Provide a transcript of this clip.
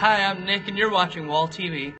Hi, I'm Nick, and you're watching Wall TV.